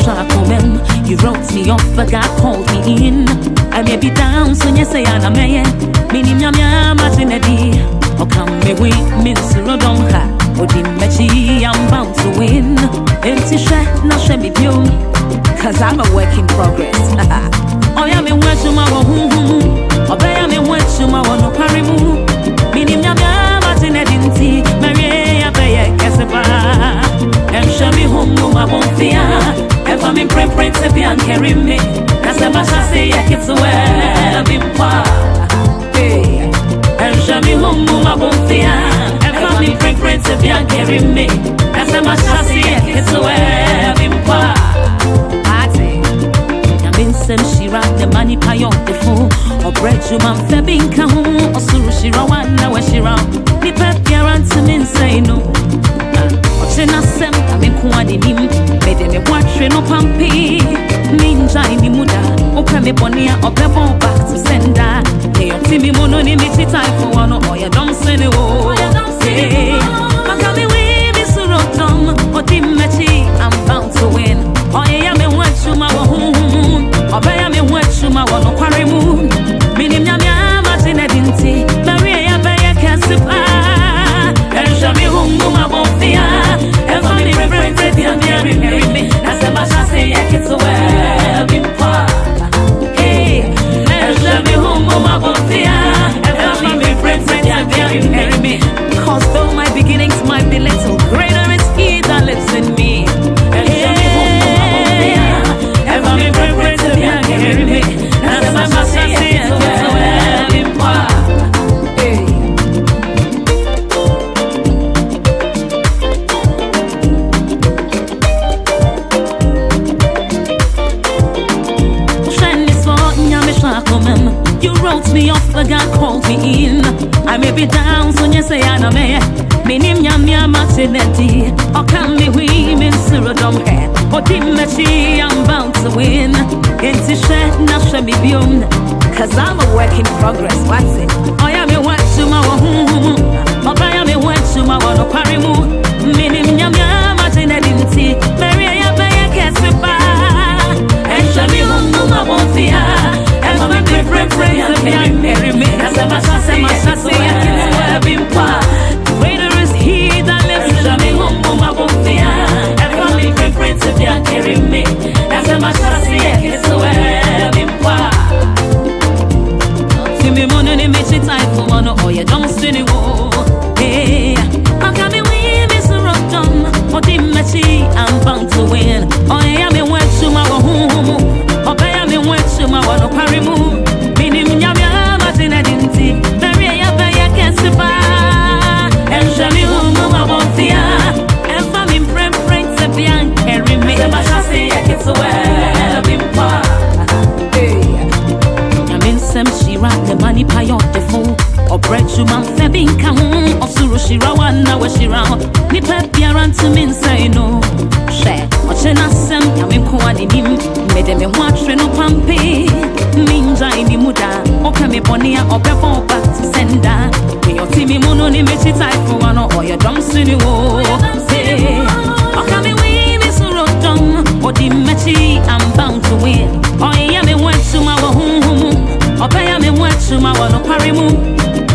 Shakomem You wrote me off but God called me in. I may be down so nye say ana meye Mini we min sirodom ha Odi mechi I'm bound to win. She na she mi biom Cause I'm a work in progress. Oh, Oya me wechuma wo hum hum Obeya me wechuma wo no parimu Mini nyame amatinedi nti Mary abeye kesepa Emsha mi humu mabonfia Efa mi prepare to be and carry me. Nasa basha say ya kitsuwe bimpa Hey Emsha mi humu mabonfia Efa mi prepare to be and carry me Nasa basha say ya kitsuwe bimpa Ate nyame nsɛm hyira ne ma nipa yɛ ɔdefo ɔbrɛ adwuma mfɛ bi nka ho ɔsoro hyira wa na wahyira wo nipa biara ntumi nsɛe no Na ɔkye n'asɛm na me nko a n'anim mede me ho atwere no pampee mengyae ne mu da wopɛ me bɔne a ɔbɛbɔ wo back to sender ne me mu no ne mekyi taefo wɔ no ɔyɛ dɔm sene wo wrote me off, but God called me in. I may be down, so you say I'm a. Minim nyame amatineti. Or can me we min sirodom he. Or dimechi, I'm bound to win. Inti she na she mi biom. Cause I'm a work in progress. What's it? Oh yeah, me what to my hum Timmy Moon and Mitchy Typhoon, or your Dunstan, ɔbrɛ adwuma mfɛ bi nka ho ɔsoro hyira wa na wahyira ho nipa biara ntumi nsɛe no hwɛ ɔkyɛ n'asɛm nyame nko a n'anim mede me ho atwere no pampee mengyae ne mu da ɔka me bɔne a ɔbɛbɔ wo back to sender meyɛ ɔte me mu no ne mekyi taefoa no ɔyɛ dɔm sene wo ɔka me wei me soro dɔm ɔde mmɛkyi I'm bound to win. Ɔyɛ me ho atuma wɔ honhom ɔbɛyɛ me ho atuma wɔ nokware mu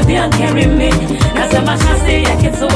to be and me. That's a mash I say I